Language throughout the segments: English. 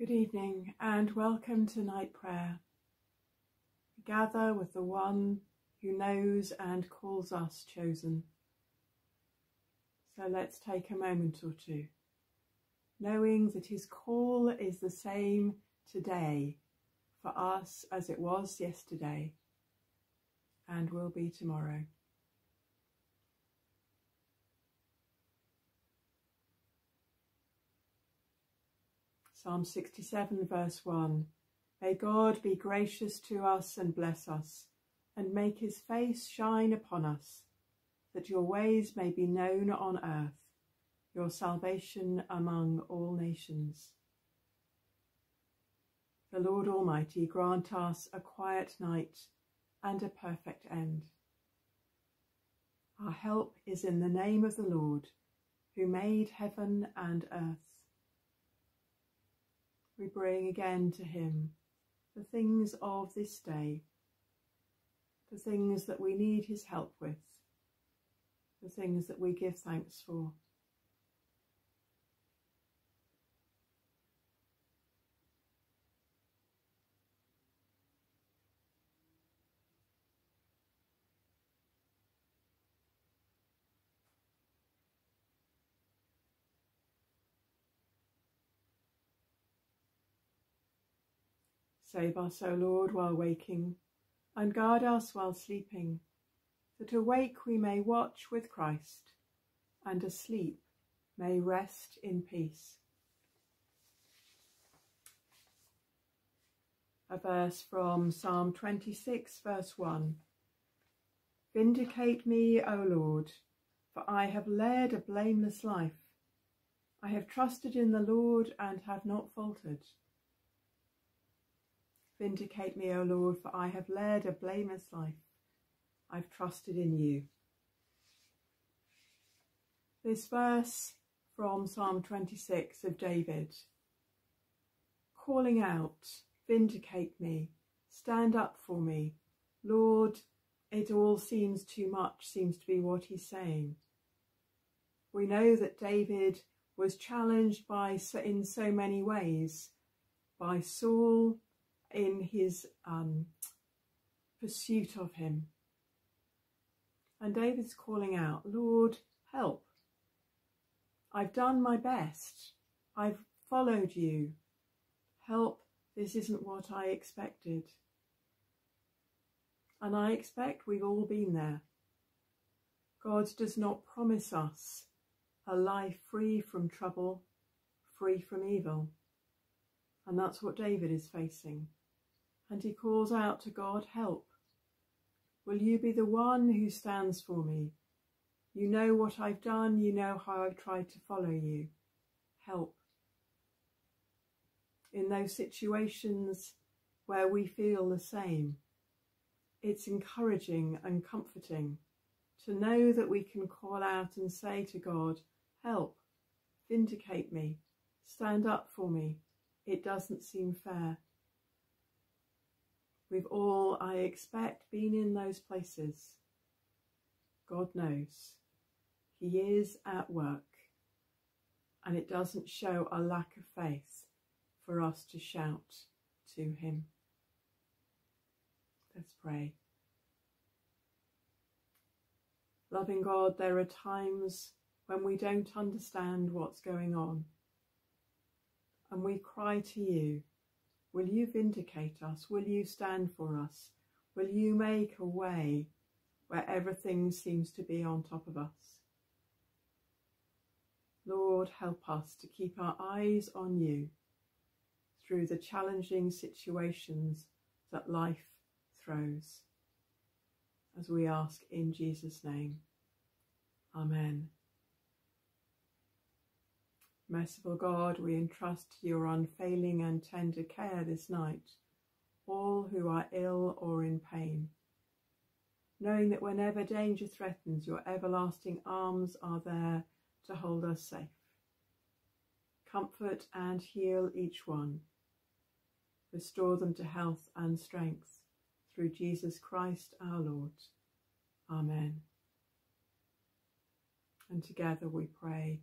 Good evening and welcome to night prayer. We gather with the one who knows and calls us chosen. So let's take a moment or two, knowing that his call is the same today for us as it was yesterday and will be tomorrow. Psalm 67, verse 1 May God be gracious to us and bless us, and make his face shine upon us, that your ways may be known on earth, your salvation among all nations. The Lord Almighty grant us a quiet night and a perfect end. Our help is in the name of the Lord, who made heaven and earth we bring again to Him the things of this day, the things that we need His help with, the things that we give thanks for. Save us, O Lord, while waking, and guard us while sleeping, that awake we may watch with Christ, and asleep may rest in peace. A verse from Psalm 26, verse 1. Vindicate me, O Lord, for I have led a blameless life. I have trusted in the Lord and have not faltered. Vindicate me, O Lord, for I have led a blameless life. I've trusted in you. This verse from Psalm 26 of David, calling out, Vindicate me, stand up for me. Lord, it all seems too much, seems to be what he's saying. We know that David was challenged by in so many ways by Saul, in his um, pursuit of him. And David's calling out, Lord, help. I've done my best. I've followed you. Help, this isn't what I expected. And I expect we've all been there. God does not promise us a life free from trouble, free from evil. And that's what David is facing and he calls out to God, Help. Will you be the one who stands for me? You know what I've done, you know how I've tried to follow you. Help. In those situations where we feel the same, it's encouraging and comforting to know that we can call out and say to God, Help, vindicate me, stand up for me. It doesn't seem fair. We've all, I expect, been in those places. God knows. He is at work. And it doesn't show a lack of faith for us to shout to Him. Let's pray. Loving God, there are times when we don't understand what's going on. And we cry to you Will you vindicate us? Will you stand for us? Will you make a way where everything seems to be on top of us? Lord, help us to keep our eyes on you through the challenging situations that life throws. As we ask in Jesus' name. Amen. Merciful God, we entrust to your unfailing and tender care this night all who are ill or in pain, knowing that whenever danger threatens, your everlasting arms are there to hold us safe. Comfort and heal each one. Restore them to health and strength through Jesus Christ our Lord. Amen. And together we pray.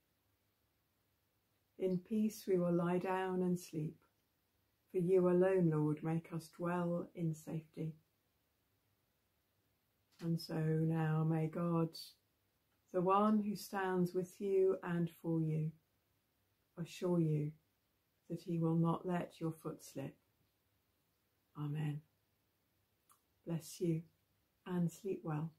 In peace we will lie down and sleep, for you alone, Lord, make us dwell in safety. And so now may God, the one who stands with you and for you, assure you that he will not let your foot slip. Amen. Bless you and sleep well.